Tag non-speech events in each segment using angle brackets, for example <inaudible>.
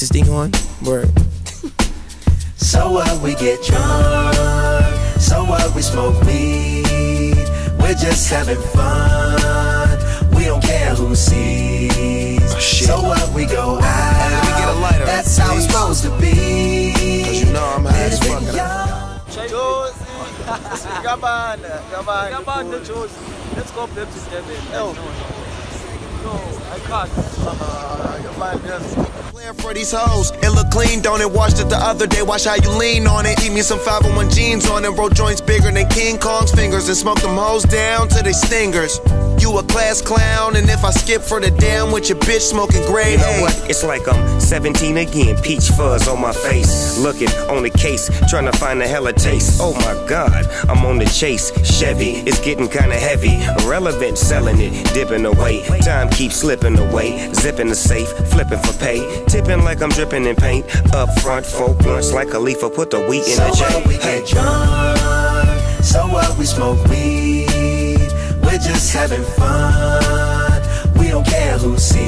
Is this thing on? Word. So what we get drunk, so what we smoke weed, we're just having fun. We don't care who sees. Oh, shit. so what we go out, Let me get a lighter, that's how it's supposed to be. Cause you know I'm high as Living fuck. young. Josie. Let's go back to Devon. No, no, no, no, I can't. Uh, Gabanda. For these hoes. It look clean, don't it? Washed it the other day. Watch how you lean on it. Eat me some 501 jeans on it. Roll joints bigger than King Kong's fingers. And smoke them hoes down to they stingers. You a class clown, and if I skip for the damn with your bitch smoking grade You know what? It's like I'm 17 again. Peach fuzz on my face. Looking on the case, trying to find a hella taste. Oh my god, I'm on the chase. Chevy, it's getting kinda heavy. Irrelevant, selling it, dipping away. Time keeps slipping away. Zipping the safe, flipping for pay. Tipping like I'm dripping in paint. Up front, four blunts like a leaf. Put the wheat in So the what we J. Hey. get drunk, so what we smoke weed, we're just having fun. We don't care who sees.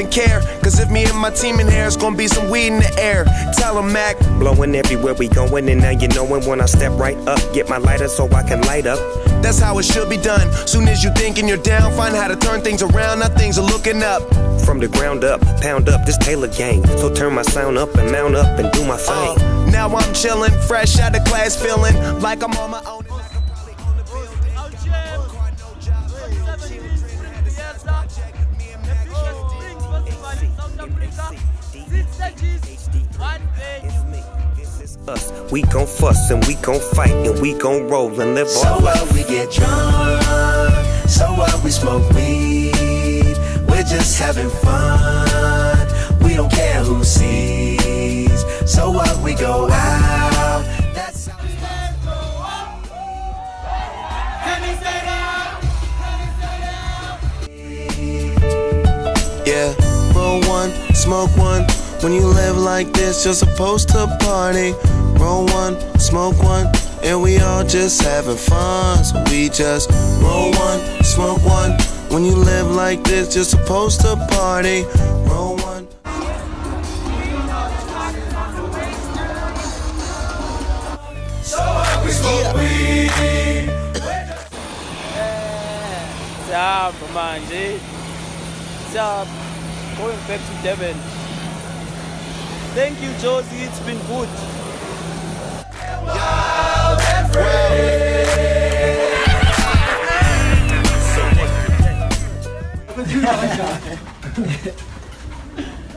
Even care. Cause if me and my team in here, it's gonna be some weed in the air. Tell 'em, Mac. Blowing everywhere we going, and now you knowin' when I step right up. Get my lighter so I can light up. That's how it should be done. Soon as you thinking you're down, find how to turn things around. Now things are looking up. From the ground up, pound up this Taylor gang. So turn my sound up and mount up and do my Uh, thing. now I'm chillin', fresh out of class, feeling like I'm on my own. Us, we gon' fuss and we gon' fight and we gon' roll and live So our life. what we get drunk, so what we smoke weed, we're just having fun. We don't care who sees. So what we go out, that's how we Yeah, roll one, smoke one. When you live like this, you're supposed to party. Roll one, smoke one, and we all just having fun. So we just roll one, smoke one. When you live like this, you're supposed to party. Roll one. Siyahamba manje. Siyahamba. Going back to Devon. Thank you, Josie. It's been good. <laughs> <laughs>